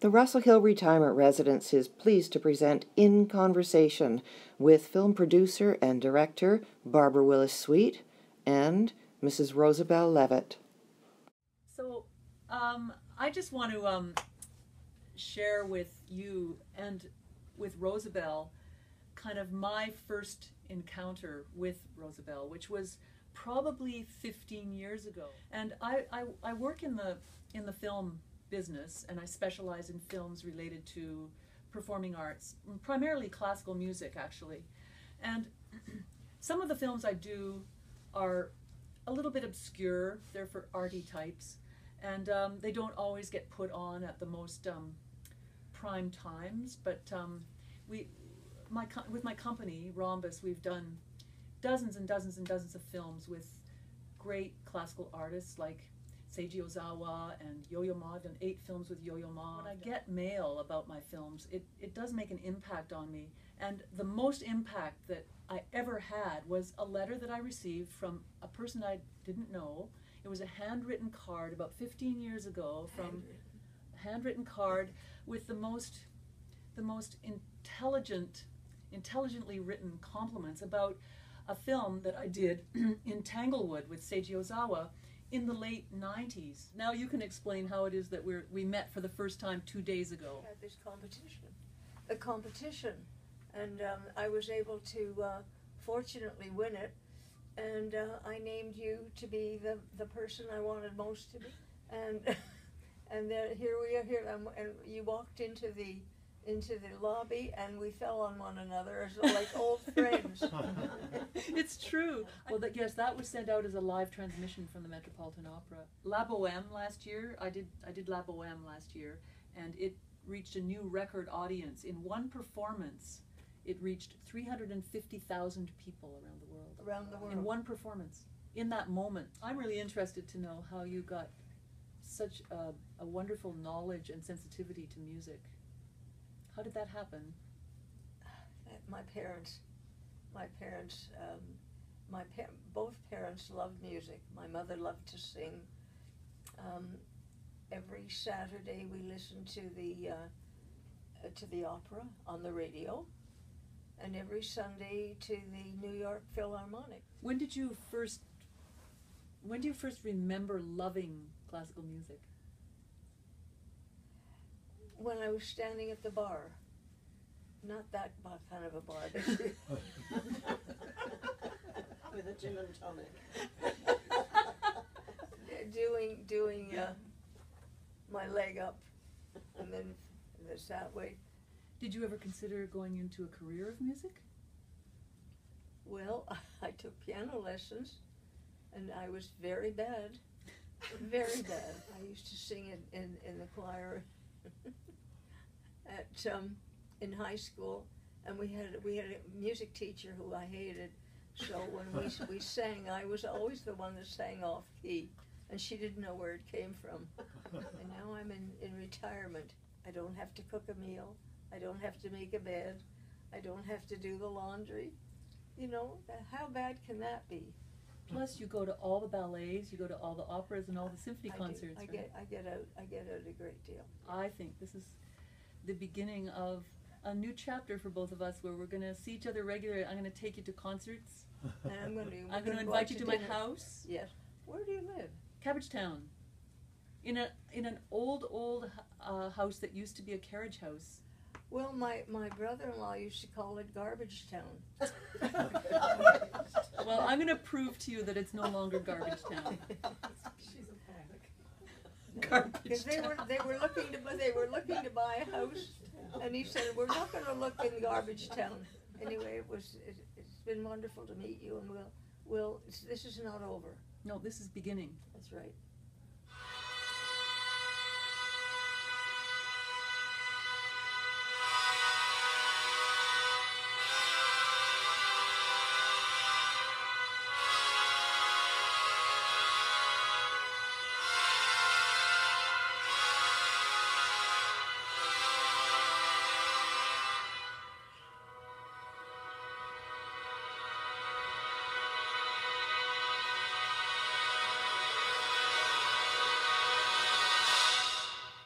The Russell Hill Retirement Residence is pleased to present In Conversation with film producer and director Barbara Willis Sweet and Mrs. Rosabelle Levitt. So, um, I just want to um, share with you and with Rosabelle kind of my first encounter with Rosabelle, which was probably 15 years ago. And I, I, I work in the in the film business, and I specialize in films related to performing arts, primarily classical music, actually. And some of the films I do are a little bit obscure. They're for arty types, and um, they don't always get put on at the most um, prime times. But um, we, my with my company Rhombus, we've done dozens and dozens and dozens of films with great classical artists like Seiji Ozawa and Yo-Yo Ma. I've done eight films with Yo-Yo Ma. Oh, when I get mail about my films, it, it does make an impact on me. And the most impact that I ever had was a letter that I received from a person I didn't know. It was a handwritten card about 15 years ago from handwritten, handwritten card with the most the most intelligent intelligently written compliments about a film that I did in Tanglewood with Seiji Ozawa in the late 90s. Now you can explain how it is that we we met for the first time two days ago. At this competition. A competition. And um, I was able to uh, fortunately win it. And uh, I named you to be the, the person I wanted most to be. And, and then here we are here. And you walked into the into the lobby and we fell on one another as like old friends. it's true. Well, that, yes, that was sent out as a live transmission from the Metropolitan Opera. La Boheme last year, I did I did La Boheme last year, and it reached a new record audience in one performance. It reached 350,000 people around the world. Around the world. In one performance. In that moment. I'm really interested to know how you got such a, a wonderful knowledge and sensitivity to music. How did that happen? My parents, my parents, um, my pa- both parents loved music. My mother loved to sing. Um, every Saturday we listened to the uh, uh, to the opera on the radio, and every Sunday to the New York Philharmonic. When did you first? When do you first remember loving classical music? When I was standing at the bar. Not that kind of a bar. With a gin and tonic. doing doing uh, my leg up, and then this that way. Did you ever consider going into a career of music? Well, I took piano lessons, and I was very bad, very bad. I used to sing in, in, in the choir at um, in high school, and we had we had a music teacher who I hated. So when we we sang, I was always the one that sang off key, and she didn't know where it came from. and now I'm in in retirement. I don't have to cook a meal. I don't have to make a bed. I don't have to do the laundry. You know, how bad can that be? Plus, you go to all the ballets, you go to all the operas and all the symphony I concerts. I right? get I get out I get out a great deal. I think this is the beginning of a new chapter for both of us where we're going to see each other regularly. I'm going to take you to concerts. And I'm going to. I'm going to invite you to, my house. Yes. Where do you live? Cabbagetown. In a in an old old uh, house that used to be a carriage house. Well, my, my brother-in-law used to call it Garbage Town. well, I'm going to prove to you that it's no longer Garbage Town. She's a panic. Because they were they were looking to they were looking to buy a house, and he said we're not going to look in garbage town. Anyway, it was it, has been wonderful to meet you, and we'll we'll this is not over. No, this is beginning. That's right.